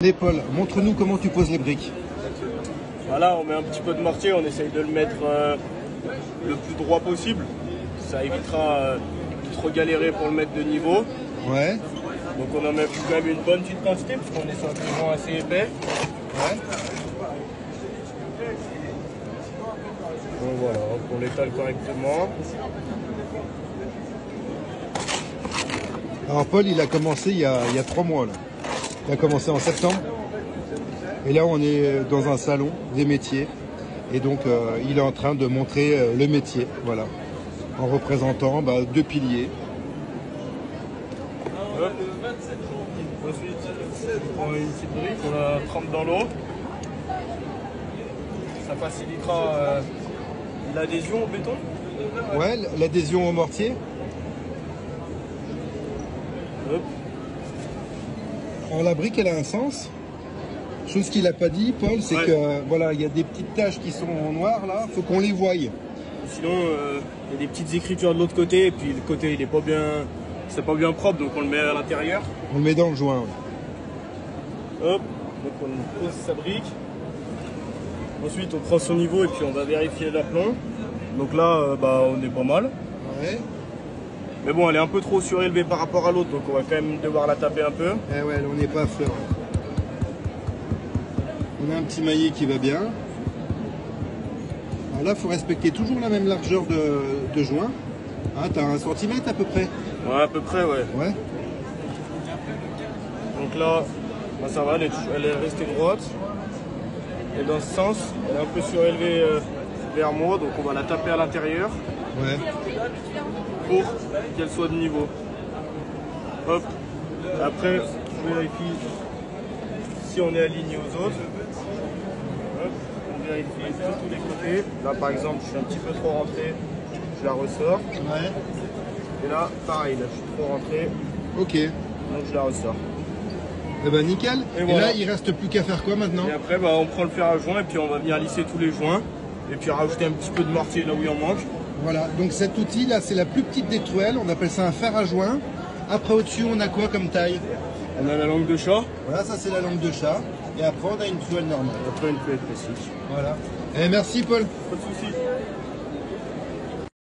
Allez Paul, montre-nous comment tu poses les briques. Voilà, on met un petit peu de mortier, on essaye de le mettre euh, le plus droit possible. Ça évitera euh, de trop galérer pour le mettre de niveau. Ouais. Donc on en met quand même une bonne petite quantité parce qu'on est sur un assez épais. Ouais. Donc voilà, on l'étale correctement. Alors Paul, il a commencé il y a, il y a trois mois. Là. Il a commencé en septembre. Et là, on est dans un salon des métiers. Et donc, euh, il est en train de montrer euh, le métier, voilà, en représentant bah, deux piliers. Hop. Ensuite, on prend une petite brique, on la trempe dans l'eau. Ça facilitera euh, l'adhésion au béton. Ouais, l'adhésion au mortier. Hop. Alors la brique, elle a un sens. Chose qu'il n'a pas dit, Paul, c'est Ouais. que voilà, il y a des petites taches qui sont noires là. Faut qu'on les voie. Sinon, euh, il y a des petites écritures de l'autre côté, et puis le côté il est pas bien, c'est pas bien propre, donc on le met à l'intérieur. On le met dans le joint. ouais. Hop, donc on pose sa brique. Ensuite, on prend son niveau et puis on va vérifier l'aplomb. Donc là, euh, bah, on est pas mal. Ouais. Mais bon, elle est un peu trop surélevée par rapport à l'autre, donc on va quand même devoir la taper un peu. Eh ouais, on n'est pas à fleur. On a un petit maillet qui va bien. Alors là, il faut respecter toujours la même largeur de, de joint. Hein, T'as un centimètre à peu près Ouais, à peu près, ouais. Ouais. Donc là, bah, ça va, elle est, elle est restée droite. Et dans ce sens, elle est un peu surélevée euh, vers moi, donc on va la taper à l'intérieur. Ouais. Pour qu'elle soit de niveau. Hop. Après, je vérifie si on est aligné aux autres. Hop. On vérifie de tous les côtés. Là, par exemple, je suis un petit peu trop rentré, je la ressors. Ouais. Et là, pareil, là, je suis trop rentré, Ok. donc je la ressors. Eh ben nickel. Et Et, voilà. là, il reste plus qu'à faire quoi maintenant? Et après, bah, on prend le fer à joint et puis on va venir lisser tous les joints. Et puis rajouter un petit peu de mortier là où il en manque. Voilà. Donc cet outil là, c'est la plus petite des truelles. On appelle ça un fer à joint. Après au-dessus, on a quoi comme taille On a la langue de chat, Voilà, ça c'est la langue de chat. Et après, on a une truelle normale. après une truelle classique. Voilà. Eh, merci Paul. Pas de soucis.